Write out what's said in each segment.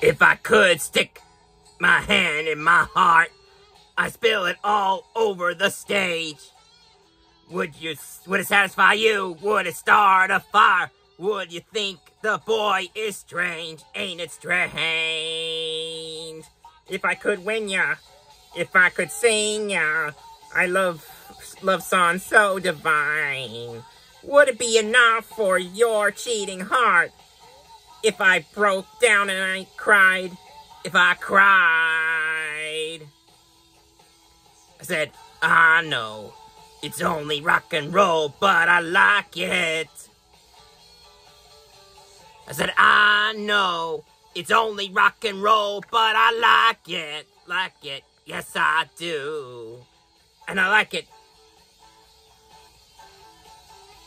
If I could stick my hand in my heart, I spill it all over the stage. Would you, would it satisfy you? Would it start a fire? Would you think the boy is strange? Ain't it strange? If I could win ya, if I could sing ya, I love, love song so divine. Would it be enough for your cheating heart? If I broke down and I cried, if I cried. I said, ah, I know, it's only rock and roll, but I like it. I said, ah, I know, it's only rock and roll, but I like it, like it, yes I do. And I like it.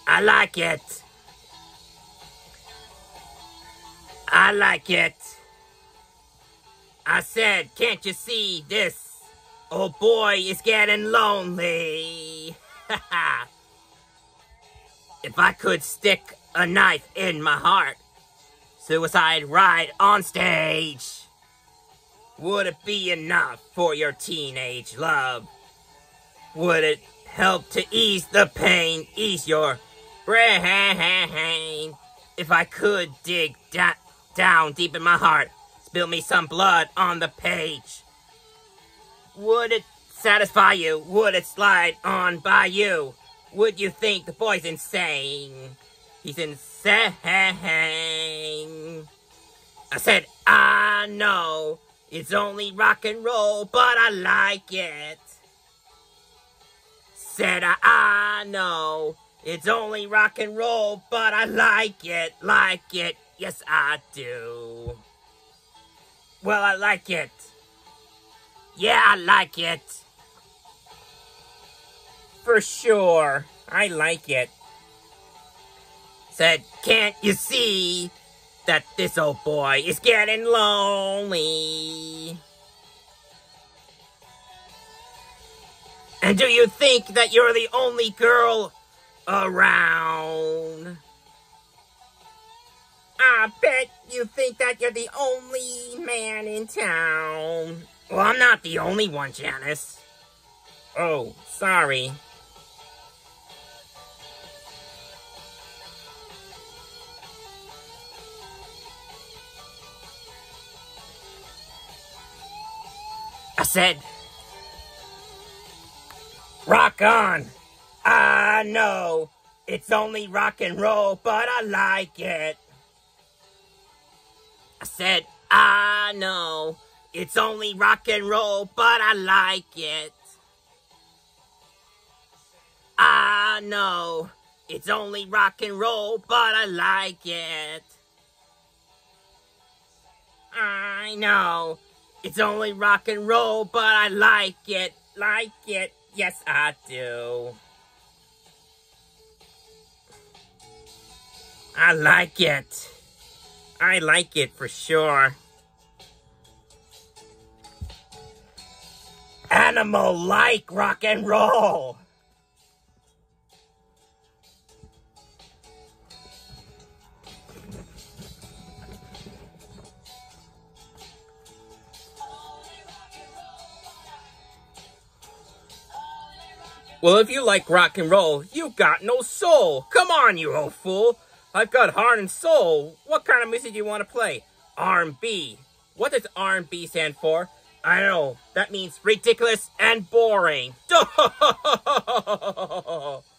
I like it. I like it. I said, can't you see this? Oh boy it's getting lonely. if I could stick a knife in my heart, suicide ride on stage. Would it be enough for your teenage love? Would it help to ease the pain, ease your brain? If I could dig da down deep in my heart, spill me some blood on the page. Would it satisfy you? Would it slide on by you? Would you think the boy's insane? He's insane. I said, I know it's only rock and roll, but I like it. Said I, I know it's only rock and roll, but I like it, like it. Yes, I do. Well, I like it. Yeah, I like it. For sure. I like it. Said, can't you see that this old boy is getting lonely? And do you think that you're the only girl around? You think that you're the only man in town. Well, I'm not the only one, Janice. Oh, sorry. I said, rock on. I know it's only rock and roll, but I like it. Said, ah, I know it's only rock and roll, but I like it. Ah, I know it's only rock and roll, but I like it. I know it's only rock and roll, but I like it, like it. Yes, I do. I like it. I like it for sure. Animal like rock and roll. Well, if you like rock and roll, you got no soul. Come on, you old fool. I've got heart and soul. What kind of music do you want to play? R&B. What does R&B stand for? I don't know. That means ridiculous and boring.